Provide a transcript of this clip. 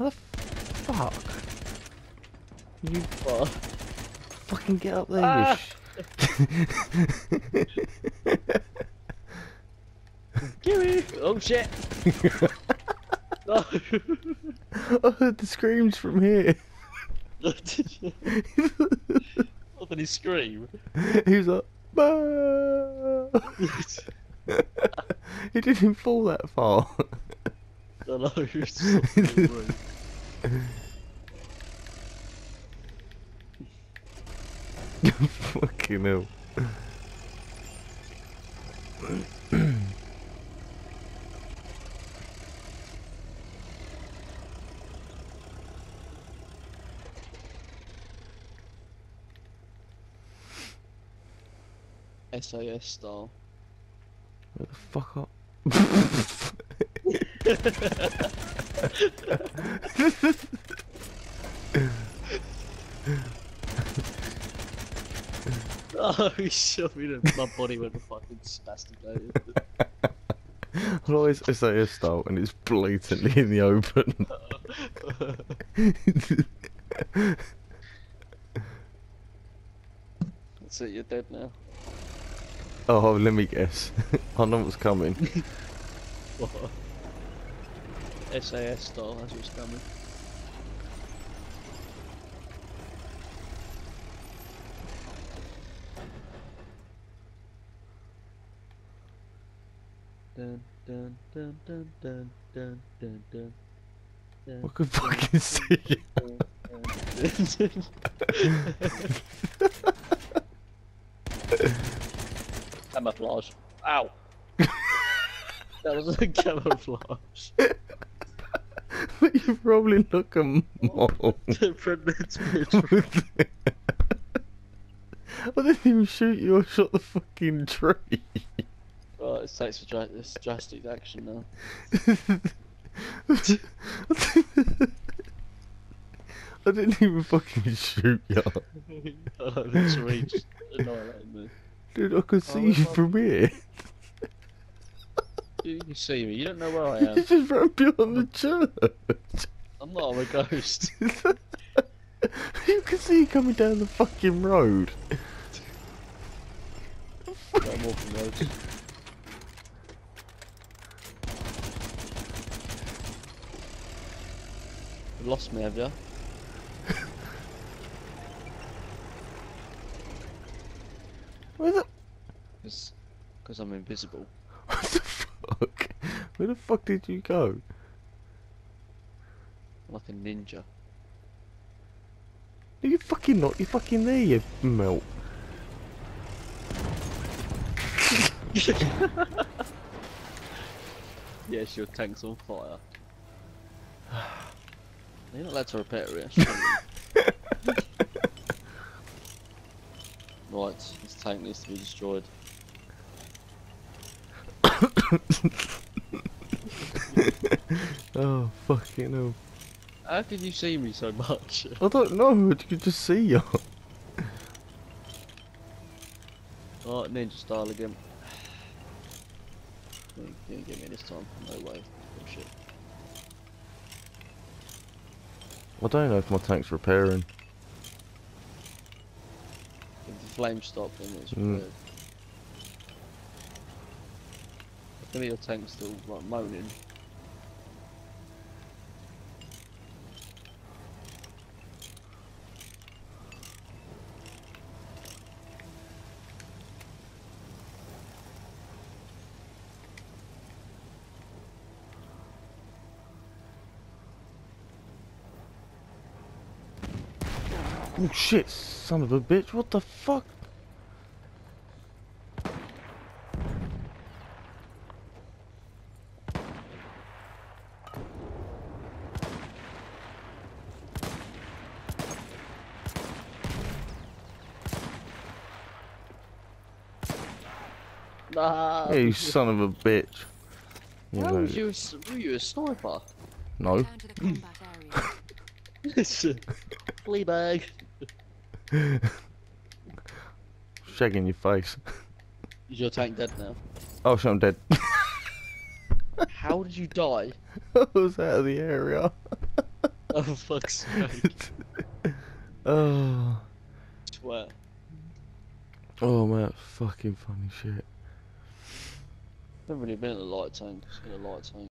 How the fuck? You What? fucking get up there, Ah! Gimme! Oh shit! no! I heard the screams from here. Did you? What did he scream? he was like, he didn't fall that far. I know, he was just Fucking hell. SAS style. Where the fuck up? Oh, he shoved me in my body went fucking spastic out. I always say a style and it's blatantly in the open. That's it, you're dead now. oh, let me guess. I know what's coming. What? SAS style, that's what's coming. Dun dun dun dun dun dun dun dun. dun, I could fucking see you. dun, dun, dun. Camouflage. Ow! that was a camouflage. But you're probably like a mole. Pregnant bitch. I didn't even shoot you, I shot the fucking tree. Oh, right, it's takes for dra- it's drastic action now. I didn't even fucking shoot you. The tree just annihilated me. Dude, I could oh, see Oh, you from here. You can see me, you don't know where I am. You just ran beyond the church. I'm not, I'm a ghost. you can see you coming down the fucking road. I'm walking roads. You lost me, have you? Where the, Because I'm invisible. Fuck? Where the fuck did you go? Like a ninja. No, you fucking not. You fucking there, you melt. yes, your tank's on fire. You're not allowed to repair it. right, this tank needs to be destroyed. Oh, fucking hell. How did you see me so much? I don't know. I could just see you. Oh, ninja style again. You didn't get me this time. No way. Bullshit. I don't know if my tank's repairing. If the flame stop, then it's Mm. repaired. Think your tank's still like moaning. Oh shit, son of a bitch. What the fuck? Nah. Hey, you son of a bitch. You How know, was you? a s- Were you a sniper? no. Return to the combat area. Fleabag. Shagging your face. Is your tank dead now? Oh shit, I'm dead. How did you die? I was out of the area. Oh fuck's sake! oh, Swear. oh man, fucking funny shit. Never really been in a light tank. It's a light tank.